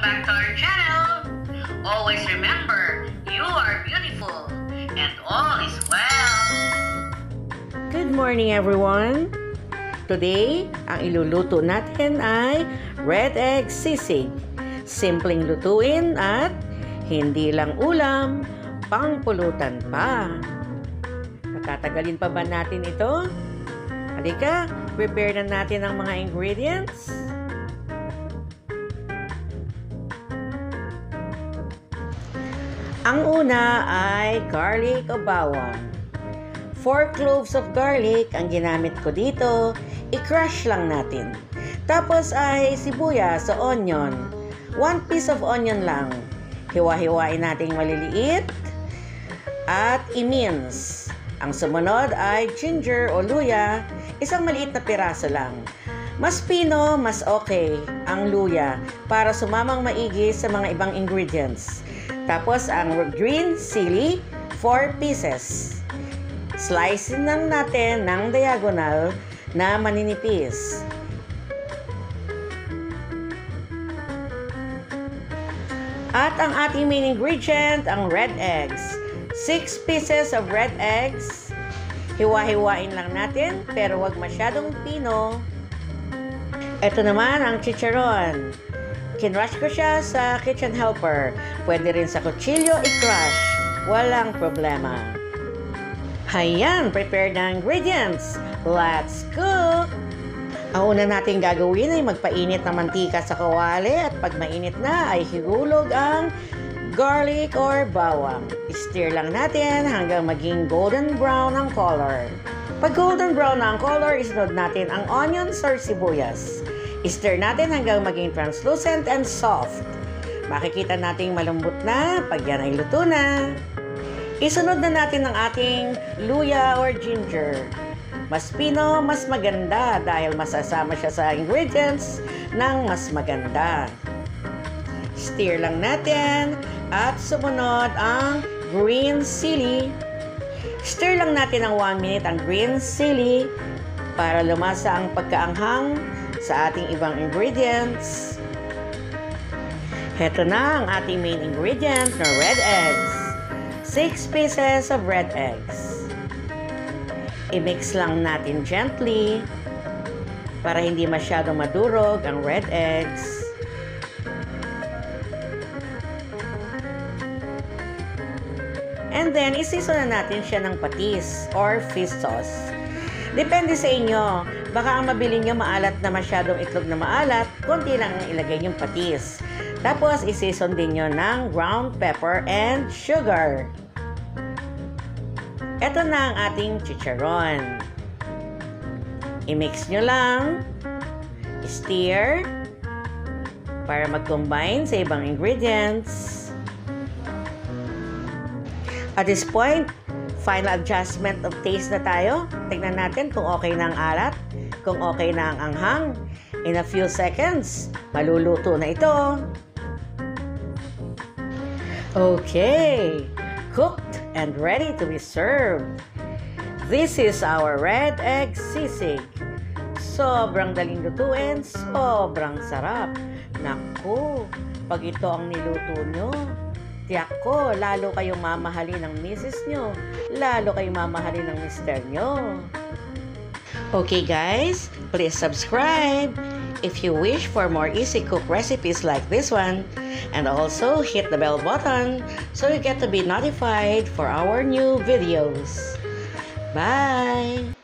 Welcome back to our channel. Always remember, you are beautiful and all is well. Good morning everyone! Today, ang iluluto natin ay red egg sisig. Simpleng lutuin at hindi lang ulam, pangpulutan pa. Patatagalin pa ba natin ito? Halika, prepare na natin ang mga ingredients. Ang una ay garlic o bawang. 4 cloves of garlic ang ginamit ko dito. I-crush lang natin. Tapos ay sibuyas o onion. 1 piece of onion lang. Hiwa-hiwain nating maliliit. At i-mince. Ang sumunod ay ginger o luya. Isang maliit na piraso lang. Mas pino, mas okay ang luya para sumamang maigi sa mga ibang ingredients. Tapos ang green chili, 4 pieces. Slice lang natin ng diagonal na maninipis. At ang ating main ingredient, ang red eggs. 6 pieces of red eggs. Hiwa-hiwain lang natin, pero wag masyadong pino. Ito naman ang chicharon. Kinrush ko siya sa kitchen helper. Pwede rin sa kutsilyo i-crush. Walang problema. Hayan, prepared na ingredients. Let's cook! Ang una natin gagawin ay magpainit ng mantika sa kawali at pag mainit na ay higulog ang garlic or bawang. I-stir lang natin hanggang maging golden brown ang color. Pag golden brown na ang color, isunod natin ang onions or sibuyas. I-stir natin hanggang maging translucent and soft. Makikita nating malambot na pag yan ay luto na. Isunod na natin ang ating luya or ginger. Mas pino, mas maganda dahil masasama siya sa ingredients ng mas maganda. Stir lang natin at sumunod ang green chili. Stir lang natin ng 1 minute ang green chili para lumasa ang pagkaanghang sa ating ibang ingredients. Heto na ang ating main ingredient na red eggs. 6 pieces of red eggs. I-mix lang natin gently para hindi masyadong madurog ang red eggs. And then, isiso na natin siya ng patis or fish sauce. Depende sa inyo. Baka ang mabili nyo maalat na masyadong itlog na maalat, konti lang ang ilagay yung patis. Tapos, isison din nyo ng ground pepper and sugar. Ito na ang ating chicharon. I-mix nyo lang. Stir. Para mag-combine sa ibang ingredients. At this point, final adjustment of taste na tayo. Tingnan natin kung okay na ang alat, kung okay na ang anghang. In a few seconds, maluluto na ito. Okay, cooked and ready to be served. This is our red egg sisig. Sobrang daling lutuin, sobrang sarap. Naku, pag ito ang niluto nyo, tiyak ko, lalo kayong mamahalin ng misis nyo, lalo kayong mamahalin ng mister nyo. Okay guys, please subscribe if you wish for more easy cook recipes like this one. And also hit the bell button so you get to be notified for our new videos. Bye!